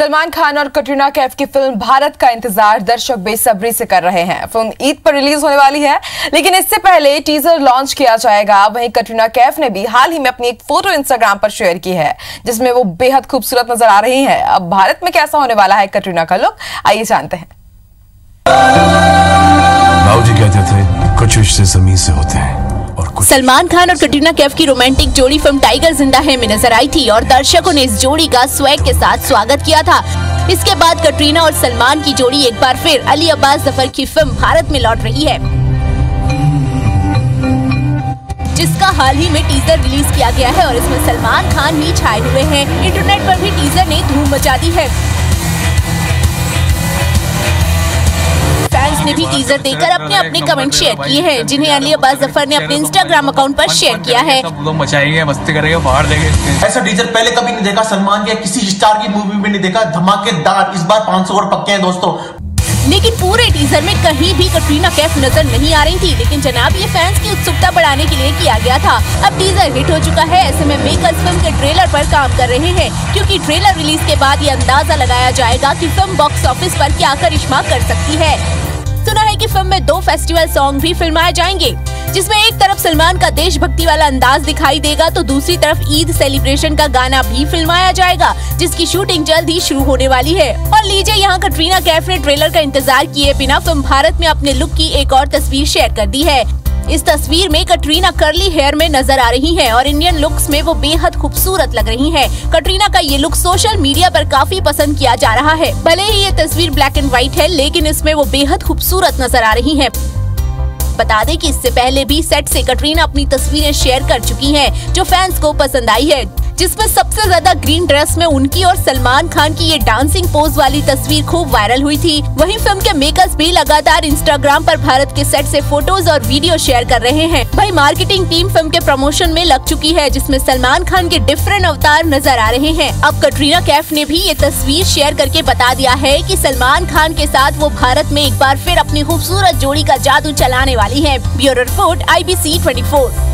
सलमान खान और कटरीना कैफ की फ़िल्म भारत का इंतज़ार दर्शक बेसब्री से कर रहे हैं। फ़िल्म ईद पर रिलीज़ होने वाली है, लेकिन इससे पहले टीजर लॉन्च किया जाएगा। वहीं कटरीना कैफ ने भी हाल ही में अपनी एक फ़ोटो इंस्टाग्राम पर शेयर की है, जिसमें वो बेहद खूबसूरत नज़र आ रही है। अब भारत में कैसा होने वाला है कटरीना का लुक, आइए जानते हैं। कहते थे, कुछ ज़मीन से होते हैं। सलमान खान और कटरीना कैफ की रोमांटिक जोड़ी फ़िल्म टाइगर ज़िंदा है में नज़र आई थी और दर्शकों ने इस जोड़ी का स्वैग के साथ स्वागत किया था। इसके बाद कटरीना और सलमान की जोड़ी एक बार फिर अली अब्बास ज़फ़र की फ़िल्म भारत में लौट रही है, जिसका हाल ही में टीजर रिलीज़ किया गया है और इसमें सलमान खान ही छाए हुए हैं। इंटरनेट पर भी टीजर ने धूम मचा दी है। ने भी टीजर देखकर अपने अपने कमेंट शेयर किए हैं जिन्हें अली अब्बास ज़फ़र ने अपने इंस्टाग्राम अकाउंट पर शेयर किया है। लोग मचाएँगे मस्ती करेंगे बाहर देंगे ऐसा टीजर पहले कभी नहीं देखा सलमान के किसी स्टार की मूवी में नहीं देखा धमाकेदार। इस बार 500 करोड़ पक्के हैं दोस्तों। लेकिन पूरे टीजर में कहीं भी कटरीना कैफ नज़र नहीं आ रही थी लेकिन जनाब ये फैंस की उत्सुकता बढ़ाने के लिए किया गया था। अब टीजर हिट हो चुका है ऐसे में मेकर्स फ़िल्म के ट्रेलर पर काम कर रहे हैं क्योंकि ट्रेलर रिलीज़ के बाद ये अंदाज़ा लगाया जाएगा कि फ़िल्म बॉक्स ऑफ़िस पर क्या करिश्मा कर सकती है। सुना है कि फ़िल्म में दो फेस्टिवल सॉन्ग भी फिल्माए जाएँगे, जिसमें एक तरफ़ सलमान का देशभक्ति वाला अंदाज दिखाई देगा तो दूसरी तरफ़ ईद सेलिब्रेशन का गाना भी फिल्माया जाएगा, जिसकी शूटिंग जल्द ही शुरू होने वाली है। और लीजिए, यहाँ कटरीना कैफ ने ट्रेलर का इंतज़ार किए बिना फ़िल्म भारत में अपने लुक की एक और तस्वीर शेयर कर दी है। इस तस्वीर में कटरीना कर्ली हेयर में नज़र आ रही हैं और इंडियन लुक्स में वो बेहद खूबसूरत लग रही हैं। कटरीना का ये लुक सोशल मीडिया पर काफ़ी पसंद किया जा रहा है। भले ही ये तस्वीर ब्लैक एंड व्हाइट है लेकिन इसमें वो बेहद खूबसूरत नज़र आ रही है। बता दें कि इससे पहले भी सेट से कटरीना अपनी तस्वीरें शेयर कर चुकी हैं, जो फैंस को पसंद आई है। जिसमें सबसे ज़्यादा ग्रीन ड्रेस में उनकी और सलमान खान की ये डांसिंग पोज वाली तस्वीर खूब वायरल हुई थी। वहीं फ़िल्म के मेकर्स भी लगातार इंस्टाग्राम पर भारत के सेट से फ़ोटोज़ और वीडियो शेयर कर रहे हैं। भाई मार्केटिंग टीम फ़िल्म के प्रमोशन में लग चुकी है, जिसमें सलमान खान के डिफरेंट अवतार नज़र आ रहे हैं। अब कटरीना कैफ ने भी ये तस्वीर शेयर करके बता दिया है की सलमान खान के साथ वो भारत में एक बार फिर अपनी खूबसूरत जोड़ी का जादू चलाने वाली है। Bureau report I B C twenty four